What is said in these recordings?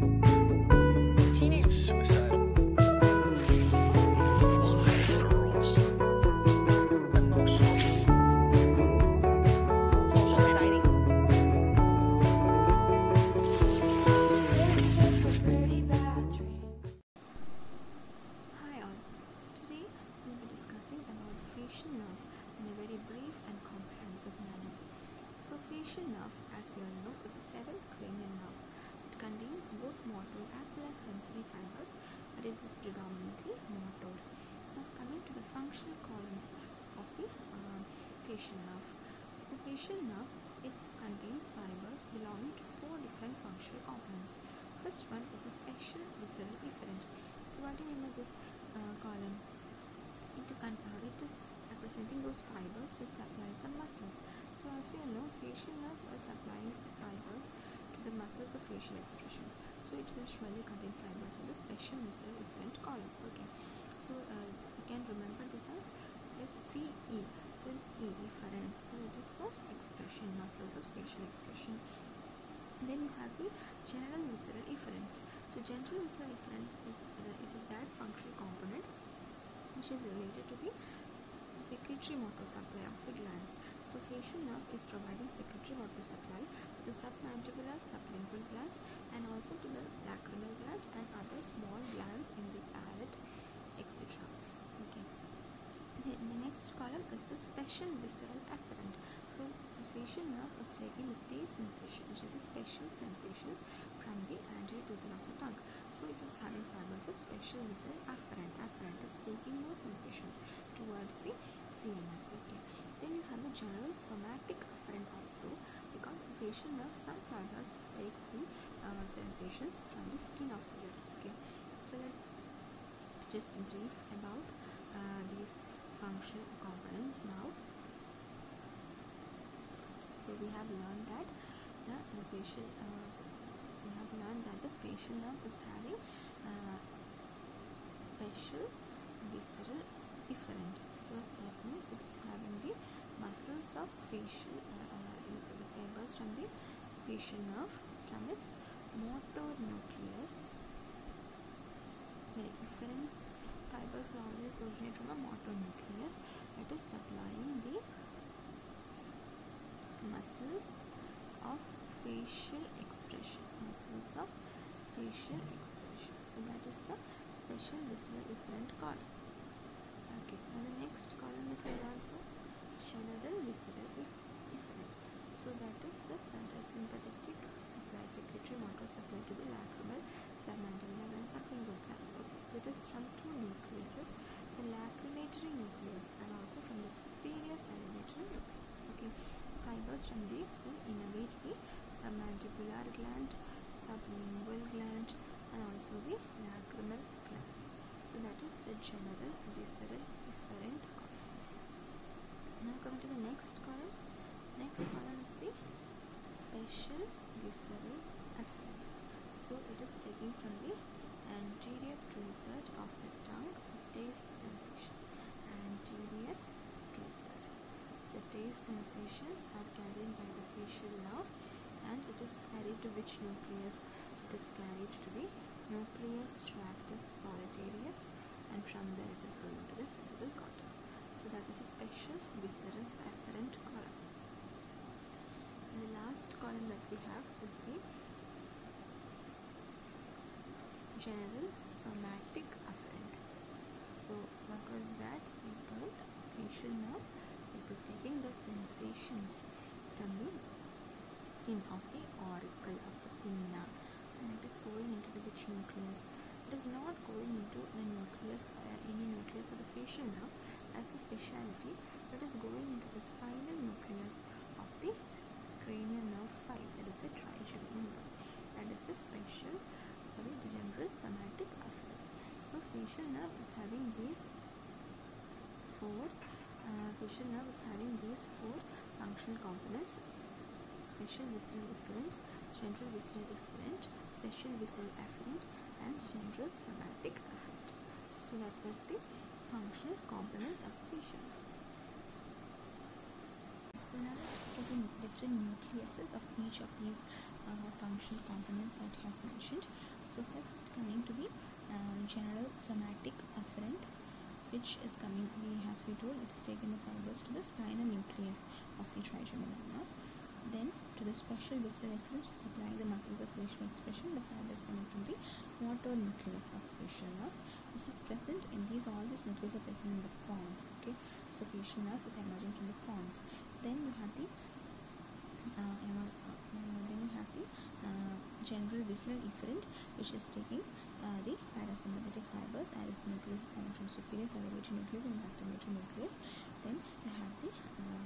Teenage First one is a special visceral efferent. So what do you by this uh, column? It, con- uh, it is representing those fibers which supplies the muscles. So as we know, facial nerve is supplying fibers to the muscles of facial expressions. So it will surely contain fibers in the special visceral efferent column. Okay. So uh, you can remember this as SVE. So it's E efferent. So it is for expression muscles of facial expression. Then you have the general visceral efferents. So general visceral efferent is uh, it is that functional component which is related to the secretory motor supply of the glands. So facial nerve is providing secretory motor supply to the submandibular, sublingual glands and also to the lacrimal gland and other small glands in the palate, etc. Okay. The, the next column is the special visceral afferent. So facial nerve is the taste sensation, which is a special sensations from the anterior tooth of the tongue. So it is having fibers of special visceral afferent. Afferent is taking those sensations towards the CNS. Okay. Then you have the general somatic afferent also because the facial nerve some fibers takes the uh, sensations from the skin of the ear. Okay. So let's just brief about uh, these functional components now. So we have learned that the, facial uh, we have learned that the facial nerve is having uh, special visceral efferent. So that means it is having the muscles of facial uh, uh, the fibers from the facial nerve from its motor nucleus. The efferents fibers always originate from a motor nucleus that is supplying the muscles of facial expression muscles of facial expression. So that is the special visceral efferent column. Okay and the next column that we learned was general visceral eff- efferent so that is the parasympathetic supply secretory motor supply to the lacrimal submandibular and sublingual glands. Okay so it is from two nucleuses the lacrimatory nucleus and also from the superior salivatory nucleus. Okay fibers from these will innervate the submandibular gland, sublingual gland, and also the lacrimal glands. So that is the general visceral efferent column. Now coming to the next column. Next column is the special visceral efferent. So it is taking from the anterior two-third of the tongue taste sensations. Anterior two-third. The taste sensations are carried by the facial nerve and it is carried to which nucleus? It is carried to the nucleus tractus solitarius and from there it is going to the cerebral cortex. So that is a special visceral afferent column. And the last column that we have is the general somatic afferent. So what was that? We told facial nerve the sensations from the skin of the auricle of the pinna and it is going into the which nucleus. It is not going into the nucleus uh, any nucleus of the facial nerve. That's a speciality. It is going into the spinal nucleus of the cranial nerve 5 that is a trigeminal nerve. That is a special sorry general somatic afferents so facial nerve is having these four uh, facial nerve is having these four functional components special visceral efferent, general visceral efferent, special visceral afferent and general somatic afferent. So that was the functional components of the facial nerve. So now let's look at the different nucleuses of each of these uh, functional components that I have mentioned. So first, coming to uh, general somatic afferent which is coming as we told it is taking the fibers to the spinal nucleus of the trigeminal nerve. Then to the special visceral efferent supplying the muscles of facial expression the fibers coming from the motor nucleus of the facial nerve. This is present in these all these nucleus are present in the pons okay? So facial nerve is emerging from the pons. Then you have the uh, uh, then you have the uh, general visceral efferent which is taking uh, the parasympathetic fibers and its nucleus is coming from superior salivatory nucleus and lacrimatory nucleus. Then we have the uh,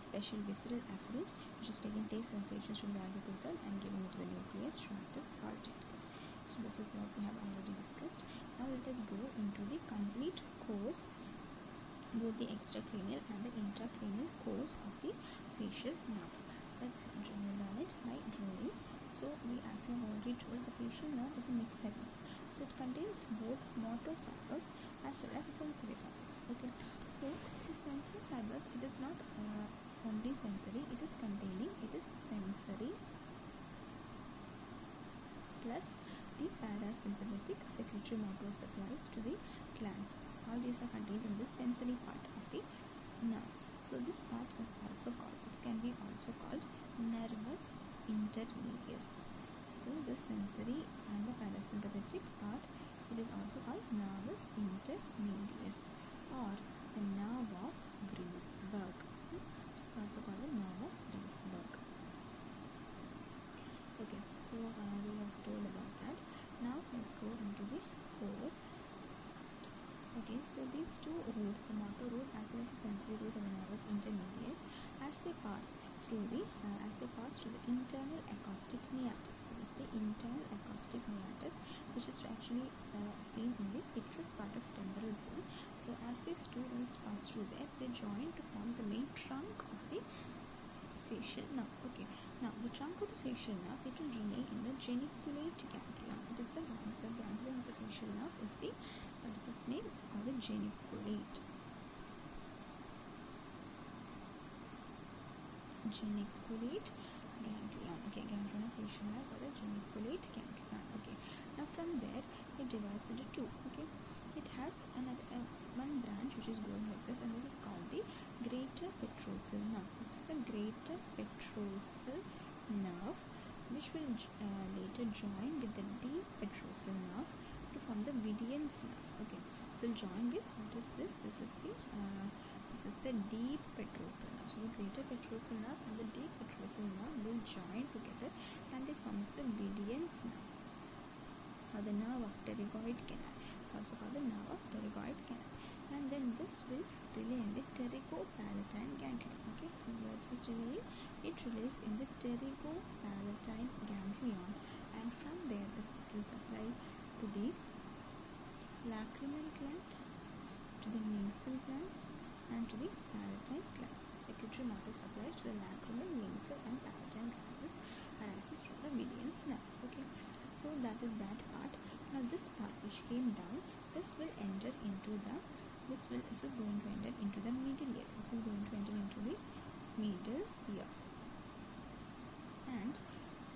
special visceral afferent which is taking taste sensations from the alveolar and giving it to the nucleus act as salt so this is what we have already discussed. Now let us go into the complete course both the extracranial and the intracranial course of the facial nerve. Let's on it by drawing so we as we have already told the facial nerve is a mixed segment. So it contains both motor fibers as well as sensory fibers okay? So the sensory fibers it is not uh, only sensory it is containing it is sensory plus the parasympathetic secretory motor supplies to the glands. All these are contained in the sensory part of the nerve. So this part is also called it can be also called nervus intermedius so the sensory and the parasympathetic part it is also called nervus intermedius or the nerve of Wrisberg it's also called the nerve of Wrisberg okay so uh, we have told about that. Now let's go into the course okay so these two roots the motor root as well as the sensory root and the nervus intermedius as they pass through the uh, as they pass to the internal acoustic meatus. This is the internal acoustic meatus which is actually uh, seen in the petrous part of the temporal bone. So as these two roots pass through there they join to form the main trunk of the facial nerve. Okay. Now the trunk of the facial nerve it will remain in the geniculate ganglion it is the, the ganglion of the facial nerve is the what is its name? It's called the geniculate geniculate ganglion okay ganglion of facial nerve or the geniculate ganglion okay. Now from there it divides into two okay? It has another uh, one branch which is going like this and this is called the greater petrosal nerve. This is the greater petrosal nerve which will uh, later join with the deep petrosal nerve to form the Vidian's nerve okay? It will join with what is this? This is the uh, this is the deep petrosal nerve so the greater petrosal nerve and the deep petrosal nerve will join together and they forms the Vidian's nerve or the nerve of pterygoid canal. It's also called the nerve of pterygoid canal. And then this will relay in the pterygopalatine ganglion okay? Where it is relaying it relays in the pterygopalatine ganglion. And from there it will supply to the lacrimal gland to the nasal glands and to the palatine glands secretory motor supplies to the lacrimal nasal and palatine glands arises from the Vidian's nerve okay so that is that part. Now this part which came down this will enter into the this will this is going to enter into the middle ear this is going to enter into the middle ear and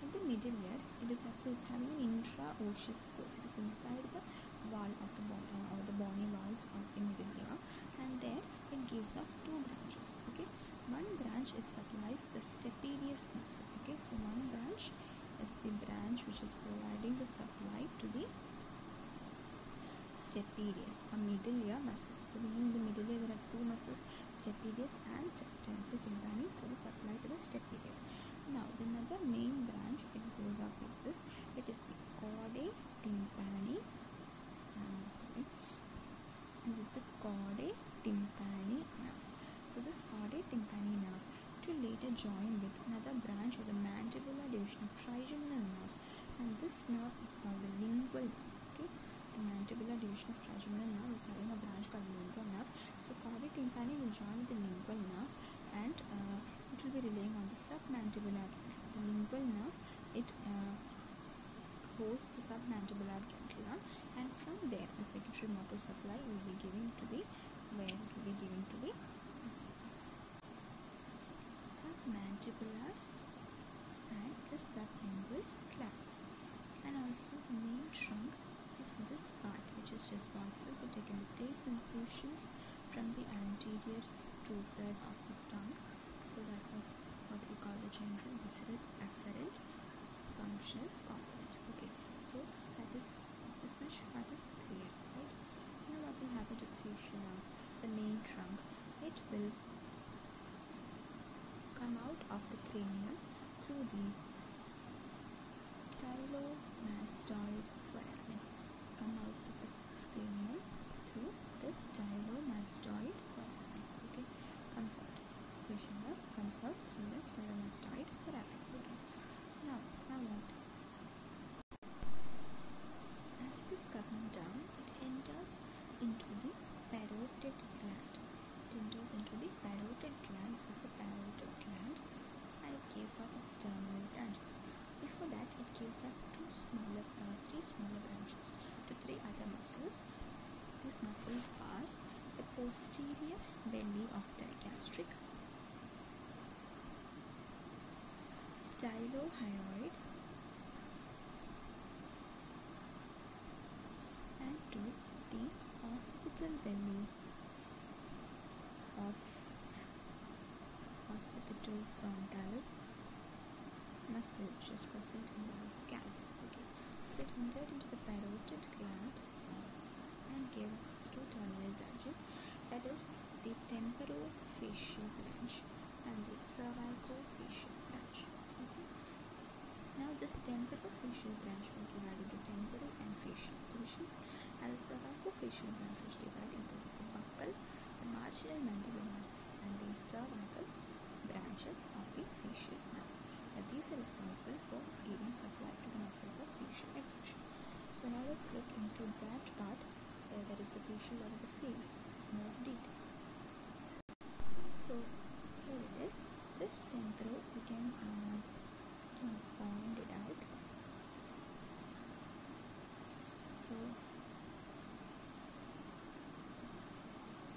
in the middle ear it is so it's having an intra-osseous course it is inside the wall of the bone or the bony walls of the middle ear and there it gives off two branches okay? One branch it supplies the stapedius muscle okay? So one branch is the branch which is providing the supply to the stapedius a middle ear muscle. So in the middle ear there are two muscles stapedius and tensor tympani so they supply to the stapedius now the another main branch it goes up like this. It is the chordae tympani uh, sorry it is the chordae so this chordae tympani nerve will later join with another branch of the mandibular division of trigeminal nerve and this nerve is called the lingual nerve okay? The mandibular division of trigeminal nerve is having a branch called the lingual nerve. So chordae tympani will join with the lingual nerve and uh, it will be relying on the submandibular ganglion the lingual nerve it uh, hosts the submandibular ganglion and from there the secretory motor supply will be given to the where it will be giving to the submandibular and the sublingual glands and also the main trunk is is this part which is responsible for taking the taste sensations from the anterior two-third of the tongue. So that was what we call the general visceral afferent functional component. Okay, so that is this much part is clear, right? Now what will happen to the nerve? The main trunk, it will come out of the cranium through the stylomastoid foramen. Come out of the cranium through the stylomastoid foramen. Okay, comes out. This facial nerve comes out through the stylomastoid foramen. Okay. Now, now what? As it is coming down, it enters into the parotid gland. Enters into the parotid gland. This is the parotid gland, and it gives off its terminal branches. Before that, it gives off two smaller, uh, three smaller branches to three other muscles. These muscles are the posterior belly of digastric, stylohyoid, and to the occipital belly of occipital frontalis muscle which is present in the scalp. Okay. So it entered into the parotid gland and gave its two terminal branches that is the temporofacial branch and the cervicofacial branch. Okay. Now this temporofacial branch will divide into temporal and facial portions and the cervicofacial branch which divide into the buccal, the marginal mandibular and the cervical branches of the facial nerve. Now these are responsible for giving supply to the muscles of facial expression. So now let's look into that part uh, that is the facial or the face more detail. So here it is. This temporal we can uh, can point it out. So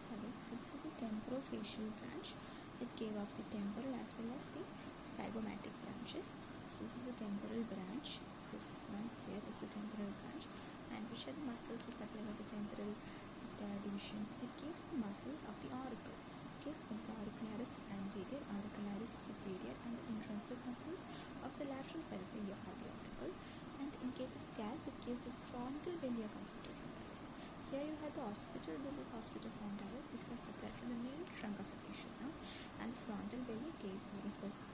sorry, so this is a temporal facial branch. It gave off the temporal as well as the zygomatic branches. So this is a temporal branch. This one here is a temporal branch. And which are the muscles to supply the temporal division? It gives the muscles of the auricle. Okay, is auricularis anterior, auricularis superior, and the intrinsic muscles of the lateral side of the ear the auricle. And in case of scalp, it gives a frontal belly of occipital frontalis. Here you have the occipital belly of occipital frontalis, which was supplied from the main trunk of the facial nerve, and the frontal belly gave it was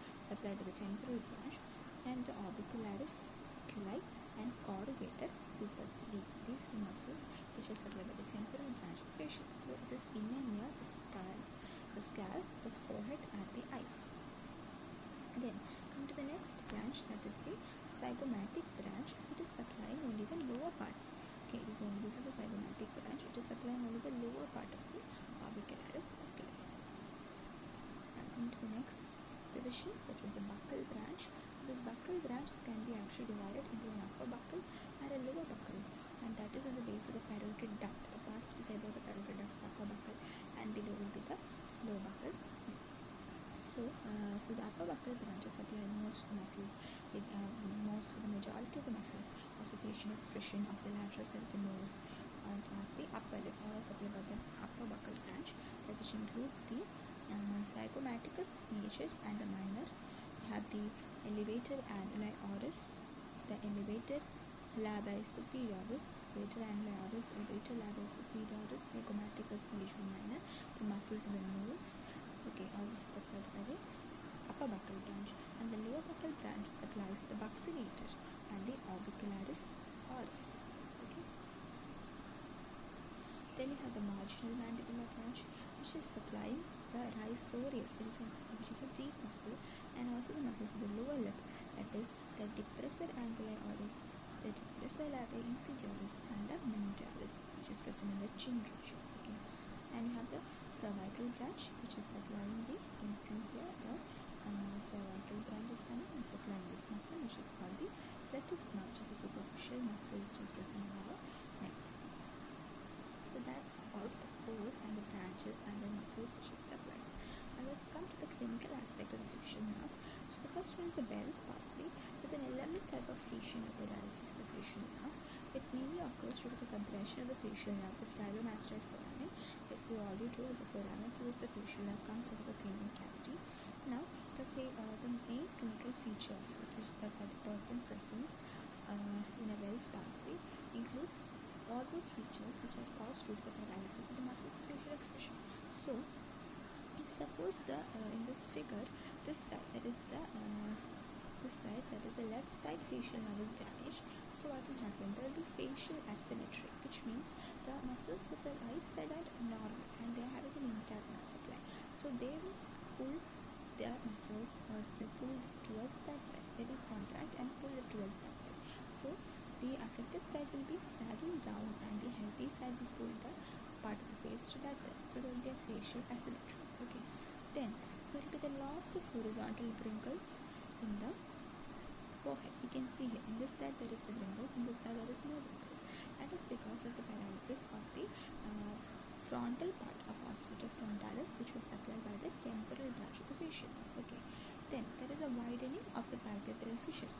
the temporal branch, and uh, the orbicularis oculi and corrugator supercilii. These are muscles which are supplied by the temporal branch of facial. So it is in and near the scalp, the scalp, the forehead, and the eyes. And then come to the next branch that is the zygomatic branch. It is supplying only the lower parts. Okay, it is only this is a zygomatic branch. It is supplying only the lower part of the orbicularis oculi. Now come to the next division that is a buccal branch. This buccal branches can be actually divided into an upper buccal and a lower buccal, and that is on the base of the parotid duct. The part which is above the parotid duct is upper buccal, and below will be the lower buccal. So, uh, so the upper buccal branches supply most of the muscles, it, uh, most of the majority of the muscles of the facial expression of the lateral side of the nose and of the upper lip are supplied by the upper buccal branch, that which includes the uh, zygomaticus major and the minor. We have the elevator anguli oris, the elevator labii superioris, elevator anguli oris, elevator labii superioris, zygomaticus major minor, the muscles in the nose. Okay, all this is supplied by the upper buccal branch, and the lower buccal branch supplies the buccinator and the orbicularis oris. Okay. Then you have the marginal mandibular branch, which is supplying the is a, which is a deep muscle, and also the muscles of the lower lip, that is the depressor anguli oris, the depressor labii inferioris, and the mentalis, which is present in the chin region. Okay. And you have the cervical branch, which is supplying the, you can see here, the uh, cervical branch is coming and supplying this muscle, which is called the platysma, which is a superficial muscle which is present in our neck. So that's about the pores and the branches and the muscles which supplies. Come to the clinical aspect of the facial nerve. So the first one is a Bell's palsy. It's an LMN type of lesion of the dialysis of the facial nerve. It mainly occurs due to the compression of the facial nerve, the stylomastoid foramen. Yes, we already told is a foramen through which the facial nerve comes out of the cranial cavity. Now, the, uh, the main clinical features which the per- person presents uh, in a Bell's palsy includes all those features which are caused due to the paralysis of the muscles of facial expression. So, suppose the uh, in this figure, this side that is the uh, this side that is the left side facial nerve is damaged. So what will happen? There will be facial asymmetry, which means the muscles of the right side are normal and they are having an intact nerve supply. So they will pull their muscles or pull towards that side. They will contract and pull it towards that side. So the affected side will be sagging down and the healthy side will pull the part of the face to that side. So there will be a facial asymmetry. Okay. Then there will be the loss of horizontal wrinkles in the forehead. You can see here in this side there is the wrinkles, in this side there is no wrinkles. That is because of the paralysis of the uh, frontal part of occipito frontalis, which was supplied by the temporal branch of the facial. Okay. Then there is a widening of the palpebral fissure.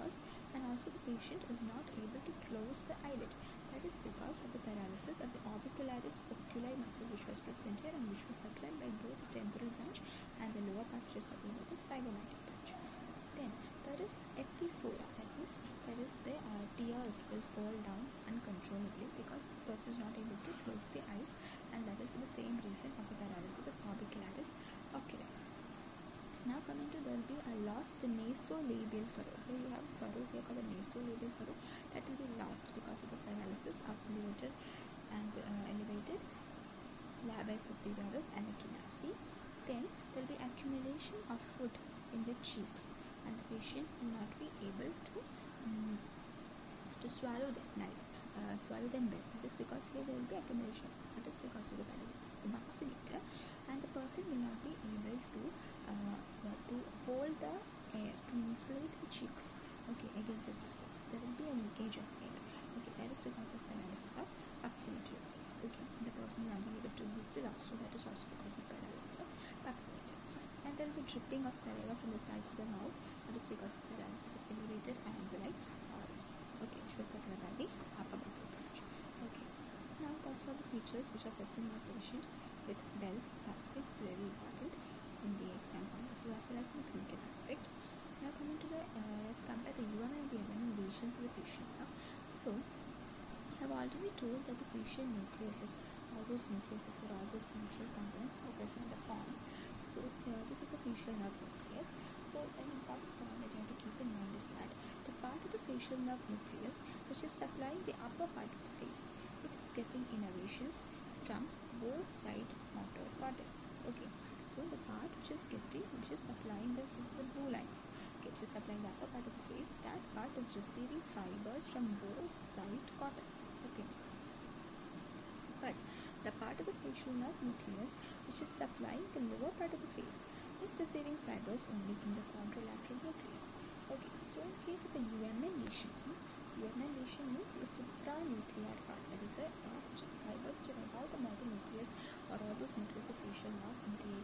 Because, and also the patient is not able to close the eyelid. That is because of the paralysis of the orbicularis oculi muscle, which was present here and which was supplied by both the temporal branch and the lower part, which is supplied by the zygomatic branch. Then there is epiphora. That means there is the uh, tears will fall down uncontrollably because this person is not able to close the eyes, and that is for the same reason of the paralysis of orbicularis oculi. Now coming to there will be a loss the nasolabial furrow. Here you have furrow here called the nasolabial furrow that will be lost because of the paralysis of elevated and uh, elevated labii superioris and echinacea. Then there will be accumulation of food in the cheeks and the patient will not be able to um, to swallow them nice uh, swallow them well that is because here there will be accumulation of food that is because of the paralysis the buccinator and the person will not be able to uh, to hold the air to inflate the cheeks okay against resistance. There will be a leakage of air. Okay that is because of paralysis of buccinator itself. Okay the person will be able to whistle out so that is also because of paralysis of buccinator and there will be dripping of saliva from the sides of the mouth. That is because of paralysis of elevated anguli oris okay which was supplied by the upper buccal branch okay now that's all the features which are present in a patient with. Bell's palsy very important in the exam point as well as clinical aspect. Now coming to the, uh, let's compare the UM and the MN lesions of the facial. So, I have already told that the facial nucleuses, all those nucleuses for all those functional components are present in the pons. So, uh, this is a facial nerve nucleus. So, an important point that you have to keep in mind is that the part of the facial nerve nucleus which is supplying the upper part of the face, it is getting innervations from both side motor cortices. Okay. So the part which is getting, which is supplying this is the blue lines, okay, which is supplying the upper part of the face. That part is receiving fibers from both side cortices. Okay. But the part of the facial nerve nucleus which is supplying the lower part of the face is receiving fibers only from the contralateral nucleus. Okay. So in case of a UMN lesion, UMN lesion means the supranuclear part. That is a part which fibers which are above the motor nucleus or all those nucleus of facial nerve in the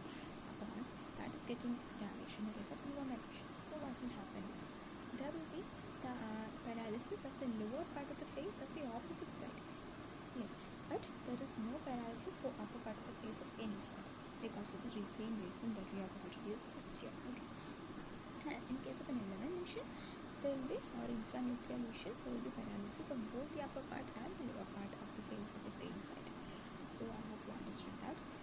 pons that is getting damaged in case of lesion. So what will happen? There will be the uh, paralysis of the lower part of the face of the opposite side. Yeah. But there is no paralysis for upper part of the face of any side because of the same reason that we have already discussed here. Okay. And in case of an LMN there will be or infranuclear lesion, there will be paralysis of both the upper part and the lower part of the face of the same side. So I hope you understood that.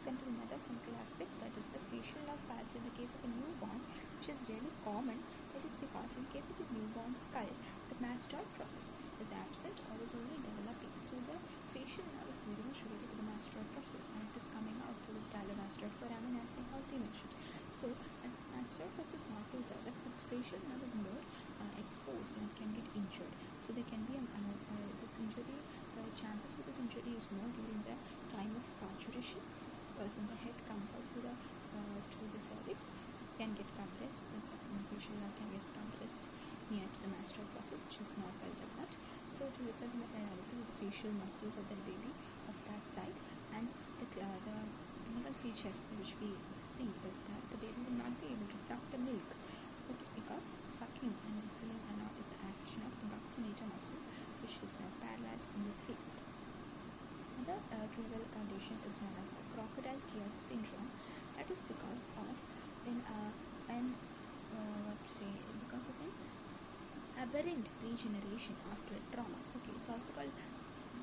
To another clinical aspect that is the facial nerve palsy in the case of a newborn, which is really common. That is because in case of a newborn skull, the mastoid process is absent or is only developing. So the facial nerve is very much related to the mastoid process and it is coming out through the stylomastoid foramen as we already mentioned. So as the mastoid process is not will develop, the facial nerve is more uh, exposed and can get injured. So there can be an, uh, uh, this injury, the chances for this injury is more during the time of parturition when the head comes out through the uh, through the cervix, can get compressed. The nerve can get compressed near to the mastoid process, which is not well developed. So to result in the paralysis of the facial muscles of the baby of that side, and the, uh, the clinical feature which we see is that the baby will not be able to suck the milk because sucking and whistling are not is an action of the buccinator muscle which is this case. Uh, condition is known as the crocodile tears syndrome. That is because of an uh, an uh, what to say because of an aberrant regeneration after a trauma. Okay, it's also called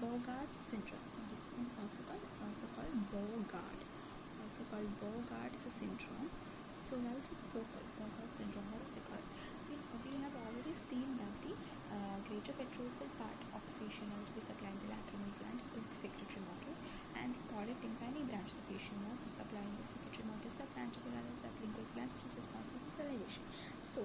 Bogorad's syndrome. This is also called it's also called Bogorad. Also called Bogorad's syndrome. So why is it so called Bogorad syndrome? That is because we, we have already seen that the uh, greater petrosal part of the facial nerve is supplying the lacrimal gland to secretory motor and the chorda tympani branch of the facial nerve is supplying the secretory motor submandibular and sublingual gland which is responsible for salivation. So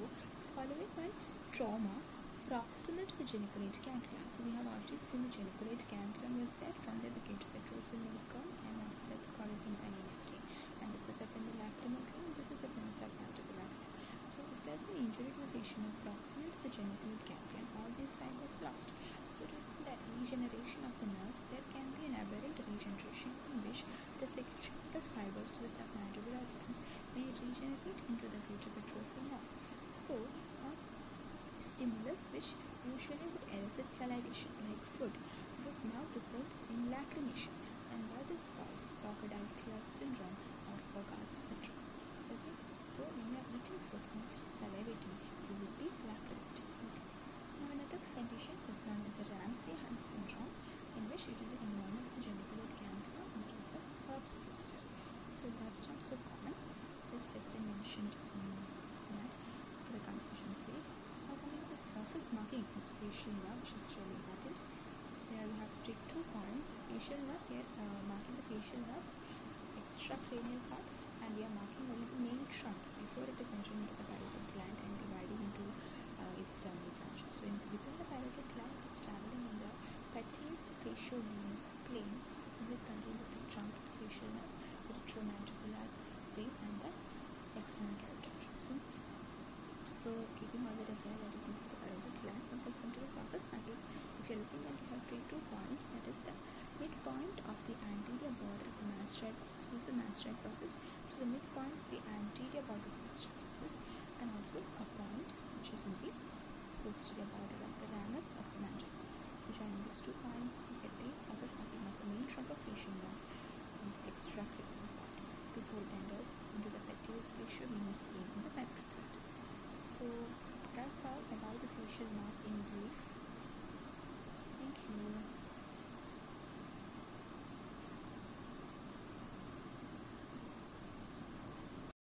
following by trauma proximal to the geniculate ganglion. So we have already seen the geniculate ganglion was there from there the greater petrosal nerve and after that the chorda tympani nerve came and this was up in the lacrimal gland this was up in the submandibular gland. So if there's an injury to the facial nerve proximal to the geniculate ganglion all these fibers lost. So during the regeneration of the nerves there can an aberrant regeneration in which the secreted fibers to the submandibular glands may regenerate into the greater petrosal nerve. So a stimulus which usually would elicit salivation like food would now result in lacrimation and that is called crocodile tears syndrome or Bogorad's syndrome. Okay, so when you are eating food instead of salivating, you will be lacrimating. Okay. Now another condition is known as a Ramsay-Hunt syndrome in which it is an involvement of the geniculate ganglia in case So that's not so common. It's just I mentioned um, that for the confusion's sake. Now coming to the surface marking of the facial nerve, which is really important. There we have to take two points. Facial nerve here, uh, marking the facial nerve, extracranial part, and we are marking only the main trunk before it is entering into the parotid gland and dividing into uh, its terminal branches. So within the parotid gland, is traveling in the Patey's facial-venous plane, and which contains the trunk facial nerve, the retromandibular and the external carotid junction. So keeping all that aside, that is into the parotid gland. Now let's to the surface marking. If you're looking at, you have take two points. That is the midpoint of the anterior border of the mastoid process. This is the mastoid process. So the midpoint of the anterior border of the mastoid process, and also a point which is in the posterior border of the ramus of the mandible. So joining these two points, you get the surface marking of the main trunk of facial nerve struck it before enters into the petioles facial venous plate in the peptic So that's all about the facial nerve in brief.